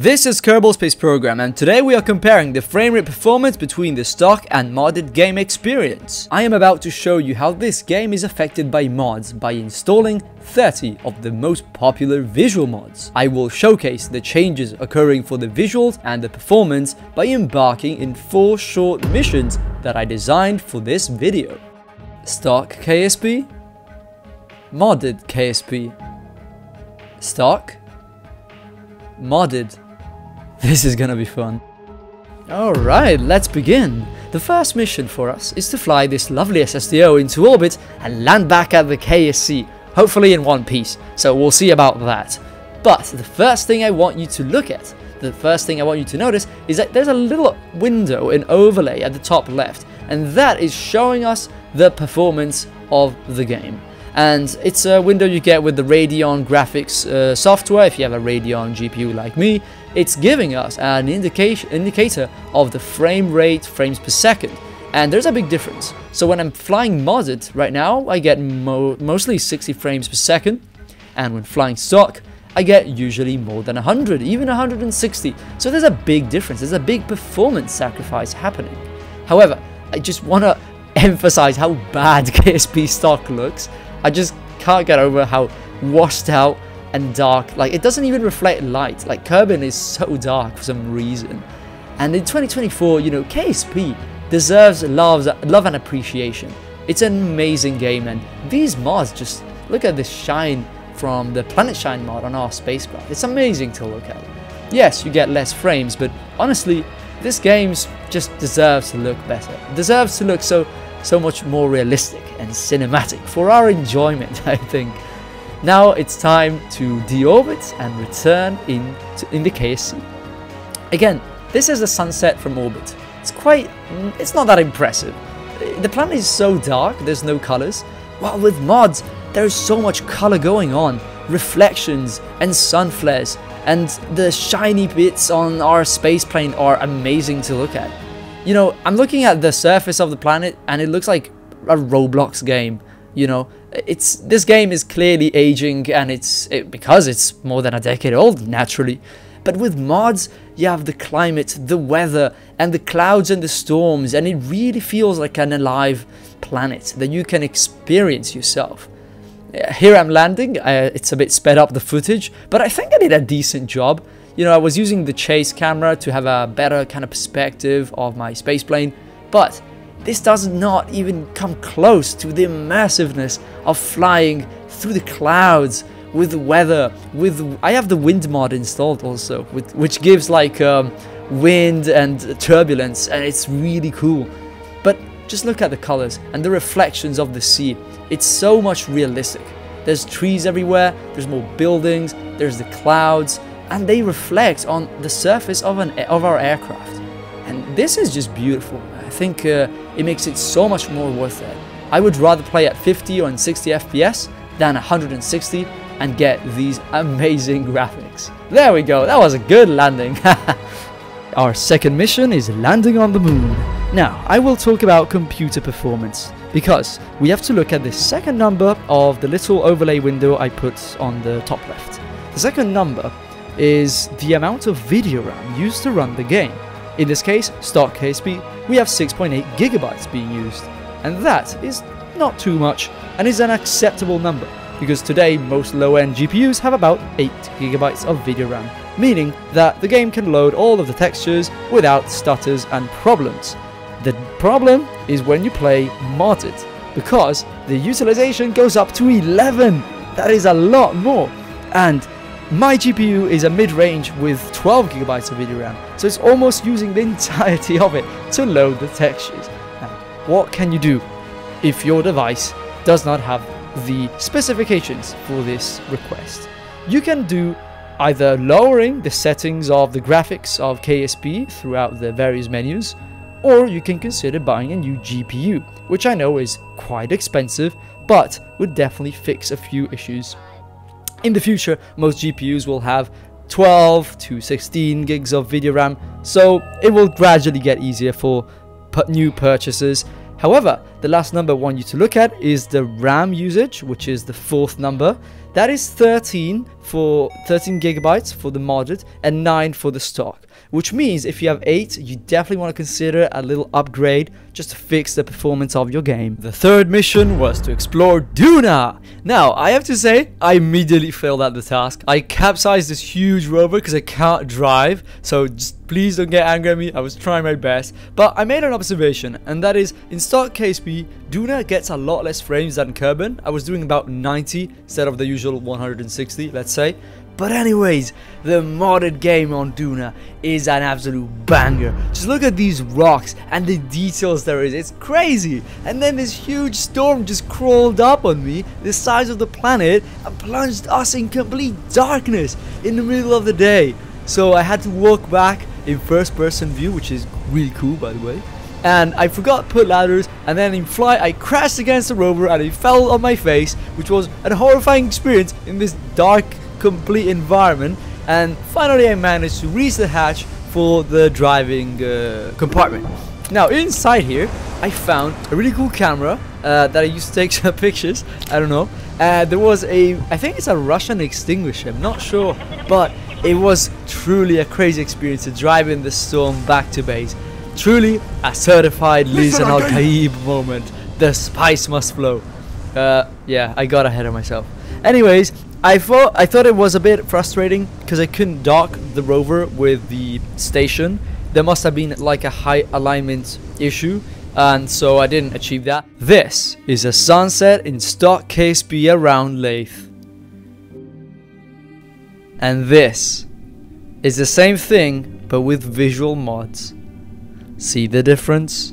This is Kerbal Space Program and today we are comparing the frame rate performance between the stock and modded game experience. I am about to show you how this game is affected by mods by installing 30 of the most popular visual mods. I will showcase the changes occurring for the visuals and the performance by embarking in 4 short missions that I designed for this video. Stock KSP Modded KSP Stock Modded this is gonna be fun. Alright, let's begin. The first mission for us is to fly this lovely SSTO into orbit and land back at the KSC, hopefully in one piece, so we'll see about that. But the first thing I want you to look at, the first thing I want you to notice is that there's a little window, an overlay at the top left, and that is showing us the performance of the game. And it's a window you get with the Radeon graphics uh, software if you have a Radeon GPU like me, it's giving us an indication indicator of the frame rate frames per second. And there's a big difference. So when I'm flying modded right now I get mo mostly 60 frames per second. And when flying stock I get usually more than 100 even 160 so there's a big difference. There's a big performance sacrifice happening. However I just want to emphasize how bad KSP stock looks. I just can't get over how washed out and dark. Like, it doesn't even reflect light. Like, Kerbin is so dark for some reason. And in 2024, you know, KSP deserves love, love and appreciation. It's an amazing game, and these mods just look at this shine from the Planet Shine mod on our spacecraft. It's amazing to look at. Yes, you get less frames, but honestly, this game just deserves to look better. It deserves to look so so much more realistic and cinematic for our enjoyment, I think. Now it's time to deorbit and return in, to, in the KSC. Again, this is the sunset from orbit. It's quite, mm, it's not that impressive. The planet is so dark, there's no colors. While with mods, there's so much color going on. Reflections and sun flares and the shiny bits on our space plane are amazing to look at. You know, I'm looking at the surface of the planet and it looks like a Roblox game. You know, it's this game is clearly aging and it's it, because it's more than a decade old naturally. But with mods, you have the climate, the weather, and the clouds and the storms, and it really feels like an alive planet that you can experience yourself. Here I'm landing, uh, it's a bit sped up the footage, but I think I did a decent job. You know, I was using the chase camera to have a better kind of perspective of my spaceplane, but this does not even come close to the immersiveness of flying through the clouds with weather with I have the wind mod installed also with, which gives like um, wind and turbulence and it's really cool. But just look at the colors and the reflections of the sea. It's so much realistic. There's trees everywhere there's more buildings there's the clouds and they reflect on the surface of an of our aircraft. And this is just beautiful I think uh, it makes it so much more worth it. I would rather play at 50 or 60 FPS than 160 and get these amazing graphics. There we go, that was a good landing. Our second mission is landing on the moon. Now, I will talk about computer performance because we have to look at the second number of the little overlay window I put on the top left. The second number is the amount of video RAM used to run the game. In this case, stock KSP, we have 6.8 gigabytes being used, and that is not too much and is an acceptable number because today most low-end GPUs have about 8 gigabytes of video RAM, meaning that the game can load all of the textures without stutters and problems. The problem is when you play modded, because the utilization goes up to 11! That is a lot more! And my GPU is a mid-range with 12 gigabytes of video RAM, so it's almost using the entirety of it to load the textures. Now, what can you do if your device does not have the specifications for this request? You can do either lowering the settings of the graphics of KSP throughout the various menus, or you can consider buying a new GPU, which I know is quite expensive, but would definitely fix a few issues in the future, most GPUs will have 12 to 16 gigs of video RAM, so it will gradually get easier for new purchases. However, The last number I want you to look at is the RAM usage, which is the fourth number. That is 13 for 13 gigabytes for the modded and 9 for the stock. Which means if you have 8, you definitely want to consider a little upgrade just to fix the performance of your game. The third mission was to explore Duna. Now, I have to say, I immediately failed at the task. I capsized this huge rover because I can't drive, so just please don't get angry at me. I was trying my best. But I made an observation, and that is, in stock KSP, Duna gets a lot less frames than Kerbin. I was doing about 90 instead of the usual 160, let's say. But anyways, the modded game on Duna is an absolute banger. Just look at these rocks and the details there is. It's crazy. And then this huge storm just crawled up on me, the size of the planet, and plunged us in complete darkness in the middle of the day. So I had to walk back in first person view, which is really cool by the way and I forgot to put ladders and then in flight I crashed against the rover and it fell on my face which was a horrifying experience in this dark complete environment and finally I managed to reach the hatch for the driving uh, compartment. Now inside here I found a really cool camera uh, that I used to take some pictures, I don't know. Uh, there was a, I think it's a Russian extinguisher, I'm not sure, but it was truly a crazy experience to drive in the storm back to base. Truly a certified Lisan al-Gaib moment. The spice must flow. Uh, yeah, I got ahead of myself. Anyways, I thought I thought it was a bit frustrating because I couldn't dock the rover with the station. There must have been like a high alignment issue and so I didn't achieve that. This is a sunset in stock case. KSP around Laythe. And this is the same thing but with visual mods. See the difference?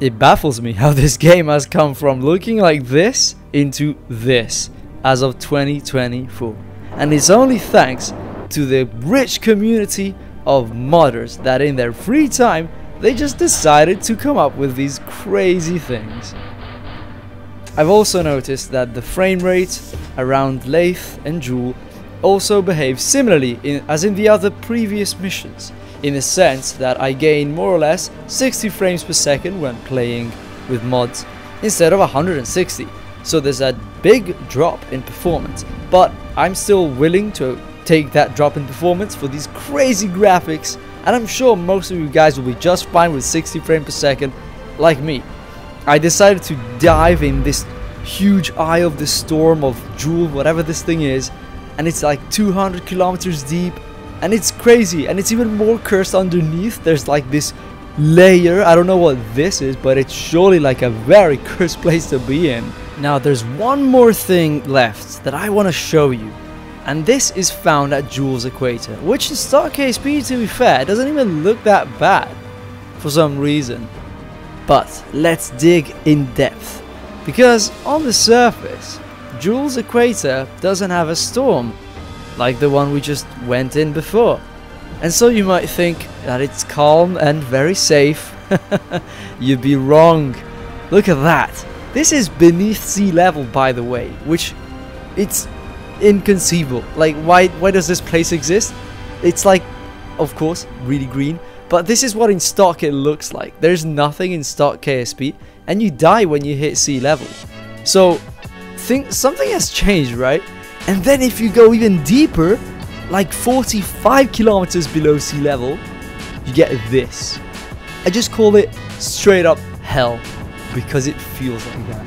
It baffles me how this game has come from looking like this into this as of 2024. And it's only thanks to the rich community of modders that in their free time they just decided to come up with these crazy things. I've also noticed that the frame rate around Laythe and Jool also behave similarly in, as in the other previous missions in the sense that I gain more or less 60 frames per second when playing with mods instead of 160. So there's a big drop in performance, but I'm still willing to take that drop in performance for these crazy graphics and I'm sure most of you guys will be just fine with 60 frames per second like me. I decided to dive in this huge eye of the storm of Jool, whatever this thing is, and it's like 200 kilometers deep and it's crazy and it's even more cursed underneath. There's like this layer. I don't know what this is but it's surely like a very cursed place to be in. Now there's one more thing left that i want to show you. And this is found at Jool's Equator which in stock KSP to be fair doesn't even look that bad for some reason. But let's dig in depth because on the surface Jool's Equator doesn't have a storm like the one we just went in before. And so you might think that it's calm and very safe. You'd be wrong. Look at that. This is beneath sea level by the way, which it's inconceivable. Like why why does this place exist? It's like of course really green, but this is what in stock it looks like. There's nothing in stock KSP and you die when you hit sea level. So think something has changed, right? And then if you go even deeper, like 45 kilometers below sea level, you get this. I just call it straight up hell because it feels like that.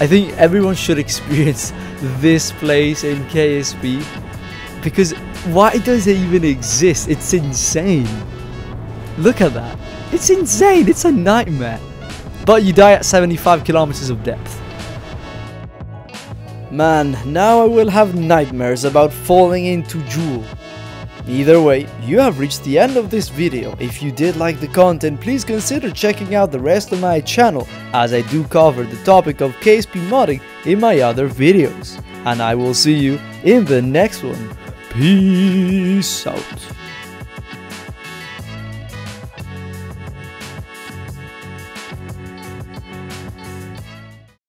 I think everyone should experience this place in KSP because why does it even exist? It's insane. Look at that. It's insane. It's a nightmare. But you die at 75 kilometers of depth. Man, now I will have nightmares about falling into Jool. Either way, you have reached the end of this video. If you did like the content, please consider checking out the rest of my channel as I do cover the topic of KSP modding in my other videos. And I will see you in the next one. Peace out.